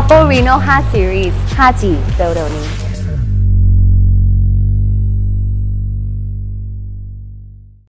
Oppo Reno 5 Series 5G เร็วๆนี้